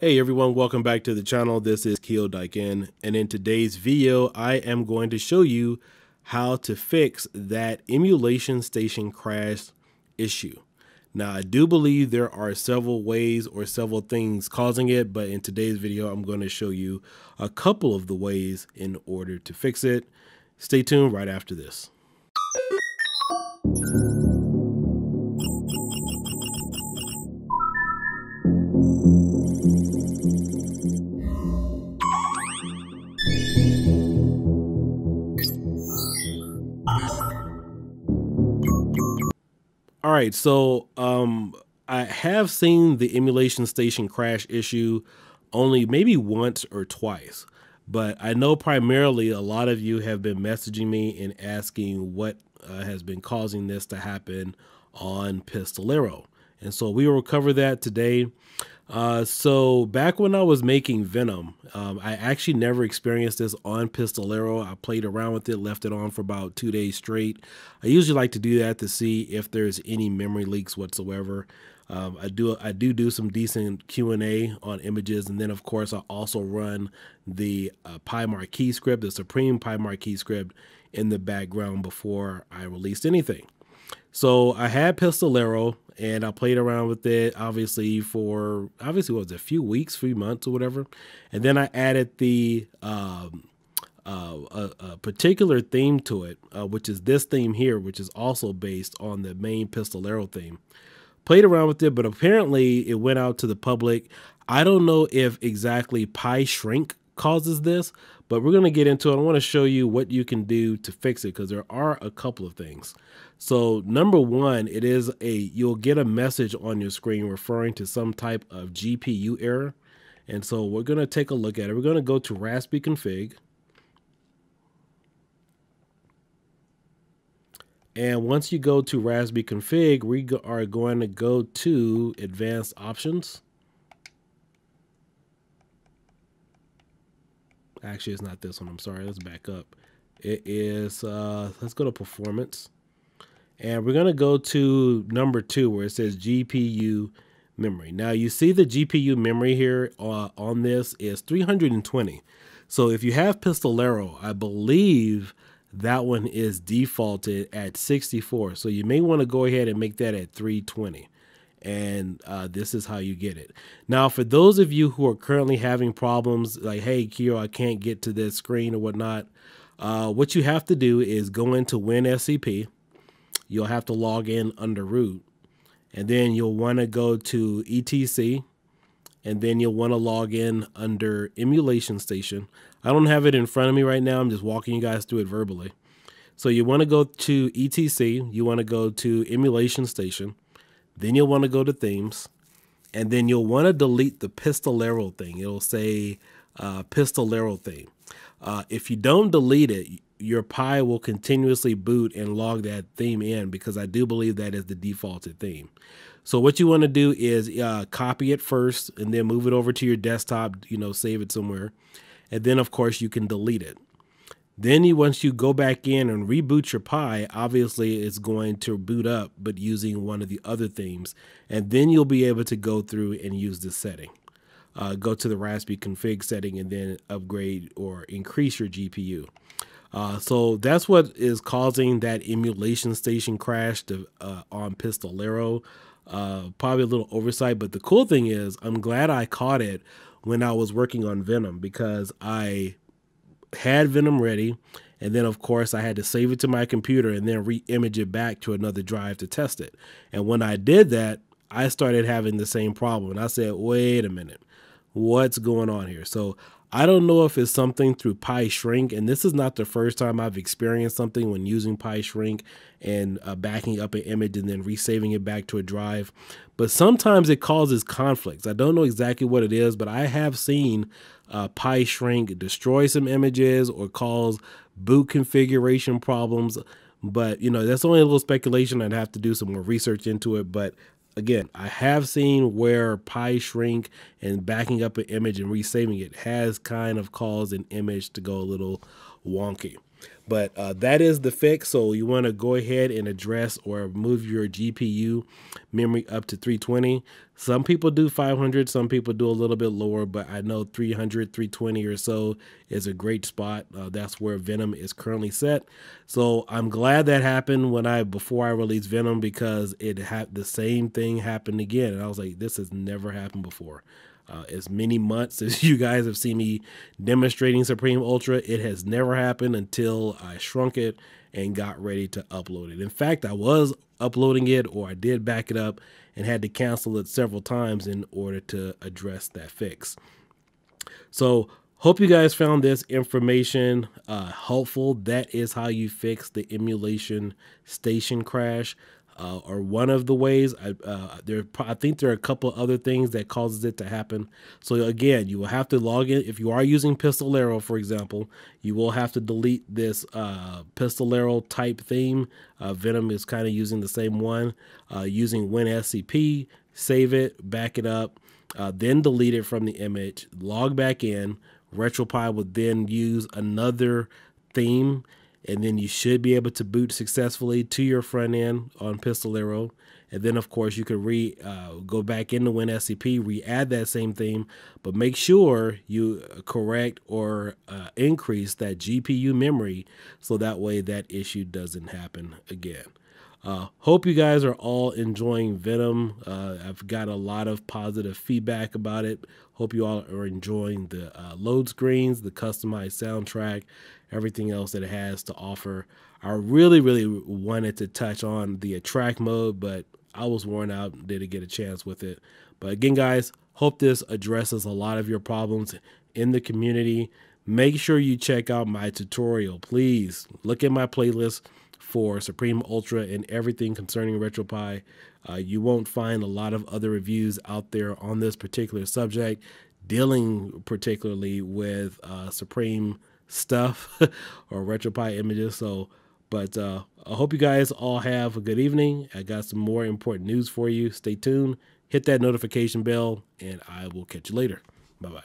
Hey everyone, welcome back to the channel. This is Kiodiekin, and in today's video, I am going to show you how to fix that emulation station crash issue. Now, I do believe there are several ways or several things causing it, but in today's video, I'm going to show you a couple of the ways in order to fix it. Stay tuned right after this. Right, so um, I have seen the emulation station crash issue only maybe once or twice, but I know primarily a lot of you have been messaging me and asking what uh, has been causing this to happen on Pistolero. And so we will cover that today. Uh, so back when I was making Venom, um, I actually never experienced this on Pistolero. I played around with it, left it on for about two days straight. I usually like to do that to see if there's any memory leaks whatsoever. Um, I do I do do some decent Q and A on images, and then of course I also run the uh, PieMarquee script, the Supreme PieMarquee script, in the background before I released anything. So I had Pistolero and I played around with it obviously for obviously what was it, a few weeks, few months or whatever. And then I added the um, uh, a, a, particular theme to it, uh, which is this theme here, which is also based on the main Pistolero theme. Played around with it, but apparently it went out to the public. I don't know if exactly PiShrink causes this, but we're going to get into it. I want to show you what you can do to fix it because there are a couple of things. So number one, it is a, you'll get a message on your screen referring to some type of GPU error. And so we're going to take a look at it. We're going to go to Raspberry config. And once you go to Raspberry config, we are going to go to advanced options. Actually, it's not this one. I'm sorry. Let's back up. It is, uh, let's go to performance. And we're going to go to number two where it says GPU memory. Now you see the GPU memory here uh, on this is 320. So if you have Pistolero, I believe that one is defaulted at 64. So you may want to go ahead and make that at 320 and uh, this is how you get it. Now, for those of you who are currently having problems, like, hey, Kio, I can't get to this screen or whatnot, uh, what you have to do is go into WinSCP. You'll have to log in under root, and then you'll want to go to ETC, and then you'll want to log in under Emulation Station. I don't have it in front of me right now. I'm just walking you guys through it verbally. So you want to go to ETC, you want to go to Emulation Station then you'll want to go to themes, and then you'll want to delete the Pistolero thing. It'll say uh, Pistolero thing. Uh, if you don't delete it, your Pi will continuously boot and log that theme in because I do believe that is the defaulted theme. So what you want to do is uh, copy it first and then move it over to your desktop, you know, save it somewhere. And then of course you can delete it. Then you, once you go back in and reboot your Pi, obviously it's going to boot up, but using one of the other themes. And then you'll be able to go through and use this setting. Uh, go to the Raspberry config setting and then upgrade or increase your GPU. Uh, so that's what is causing that emulation station crash to, uh, on Pistolero. Uh, probably a little oversight, but the cool thing is I'm glad I caught it when I was working on Venom because I had Venom ready. And then, of course, I had to save it to my computer and then re image it back to another drive to test it. And when I did that, I started having the same problem. And I said, wait a minute, what's going on here? So I don't know if it's something through PiShrink, and this is not the first time I've experienced something when using PiShrink and uh, backing up an image and then resaving it back to a drive. But sometimes it causes conflicts. I don't know exactly what it is, but I have seen uh, PiShrink destroy some images or cause boot configuration problems. But you know that's only a little speculation. I'd have to do some more research into it. But again, I have seen where PiShrink and backing up an image and resaving it has kind of caused an image to go a little wonky. But uh, that is the fix. So you want to go ahead and address or move your GPU memory up to 320. Some people do 500, some people do a little bit lower, but I know 300, 320 or so is a great spot. Uh, that's where Venom is currently set. So I'm glad that happened when I before I released Venom because it had the same thing happened again, and I was like, this has never happened before. Uh, as many months as you guys have seen me demonstrating Supreme Ultra, it has never happened until I shrunk it and got ready to upload it. In fact, I was uploading it or I did back it up and had to cancel it several times in order to address that fix. So, hope you guys found this information uh, helpful. That is how you fix the emulation station crash uh, or one of the ways. I, uh, there, I think there are a couple other things that causes it to happen. So again, you will have to log in. If you are using Pistolero, for example, you will have to delete this uh, Pistolero type theme. Uh, Venom is kind of using the same one, uh, using WinSCP. Save it, back it up, uh, then delete it from the image. Log back in. RetroPie would then use another theme and then you should be able to boot successfully to your front end on Pistolero. And then, of course, you could re uh, go back into WinSCP, re-add that same theme, but make sure you correct or uh, increase that GPU memory so that way that issue doesn't happen again. Uh, hope you guys are all enjoying Venom. Uh, I've got a lot of positive feedback about it. Hope you all are enjoying the uh, load screens, the customized soundtrack, everything else that it has to offer. I really, really wanted to touch on the attract mode, but I was worn out, didn't get a chance with it. But again, guys, hope this addresses a lot of your problems in the community. Make sure you check out my tutorial. Please look at my playlist for Supreme Ultra and everything concerning RetroPie. Uh, you won't find a lot of other reviews out there on this particular subject, dealing particularly with uh, Supreme stuff or RetroPie images. So, but uh, I hope you guys all have a good evening. I got some more important news for you. Stay tuned, hit that notification bell, and I will catch you later. Bye bye.